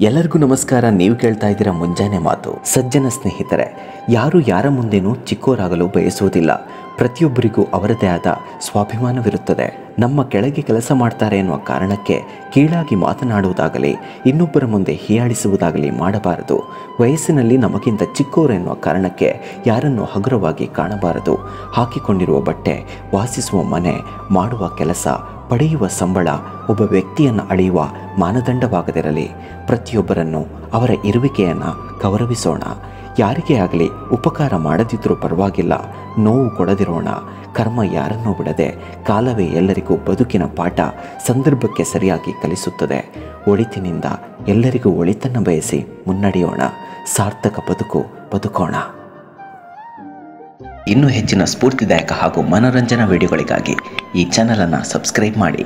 ಎಲ್ಲರಿಗೂ ನಮಸ್ಕಾರ. ನೀವು ಕೇಳ್ತಾ ಇದ್ದೀರಾ ಮುಂಜಾನೆ ಮಾತು. ಸಜ್ಜನ ಸ್ನೇಹಿತರೆ, ಯಾರು ಯಾರ ಮುಂದೆನೂ ಚಿಕ್ಕೋರಾಗಲು ಬಯಸುವುದಿಲ್ಲ. ಪ್ರತಿಯೊಬ್ಬರಿಗೂ ಅವರದೇ ಆದ ಸ್ವಾಭಿಮಾನವಿರುತ್ತದೆ. ನಮ್ಮ ಕೆಳಗೆ ಕೆಲಸ ಮಾಡ್ತಾರೆ ಎನ್ನುವ ಕಾರಣಕ್ಕೆ ಕೀಳಾಗಿ ಮಾತನಾಡುವುದಾಗಲಿ, ಇನ್ನೊಬ್ಬರ ಮುಂದೆ ಹೀಯಾಳಿಸುವುದಾಗಲಿ ಮಾಡಬಾರದು. ವಯಸ್ಸಿನಲ್ಲಿ ನಮಗಿಂತ ಚಿಕ್ಕೋರು ಎನ್ನುವ ಕಾರಣಕ್ಕೆ ಯಾರನ್ನು ಹಗುರವಾಗಿ ಕಾಣಬಾರದು. ಹಾಕಿಕೊಂಡಿರುವ ಬಟ್ಟೆ, ವಾಸಿಸುವ ಮನೆ, ಮಾಡುವ ಕೆಲಸ ಪಡೆಯುವ ಸಂಬಳ ಒಬ್ಬ ವ್ಯಕ್ತಿಯನ್ನು ಅಳೆಯುವ ಮಾನದಂಡವಾಗದಿರಲಿ. ಪ್ರತಿಯೊಬ್ಬರನ್ನು ಅವರ ಇರುವಿಕೆಯನ್ನು ಗೌರವಿಸೋಣ. ಯಾರಿಗೇ ಆಗಲಿ ಉಪಕಾರ ಮಾಡದಿದ್ದರೂ ಪರವಾಗಿಲ್ಲ. ನೋವು ಕೊಡದಿರೋಣ. ಕರ್ಮ ಯಾರನ್ನೂ ಬಿಡದೆ ಕಾಲವೇ ಎಲ್ಲರಿಗೂ ಬದುಕಿನ ಪಾಠ ಸಂದರ್ಭಕ್ಕೆ ಸರಿಯಾಗಿ ಕಲಿಸುತ್ತದೆ. ಒಳಿತಿನಿಂದ ಎಲ್ಲರಿಗೂ ಒಳಿತನ್ನು ಬಯಸಿ ಮುನ್ನಡೆಯೋಣ. ಸಾರ್ಥಕ ಬದುಕು ಬದುಕೋಣ. ಇನ್ನೂ ಹೆಚ್ಚಿನ ಸ್ಫೂರ್ತಿದಾಯಕ ಹಾಗೂ ಮನೋರಂಜನಾ ವಿಡಿಯೋಗಳಿಗಾಗಿ ಈ ಚಾನಲನ್ನು ಸಬ್ಸ್ಕ್ರೈಬ್ ಮಾಡಿ.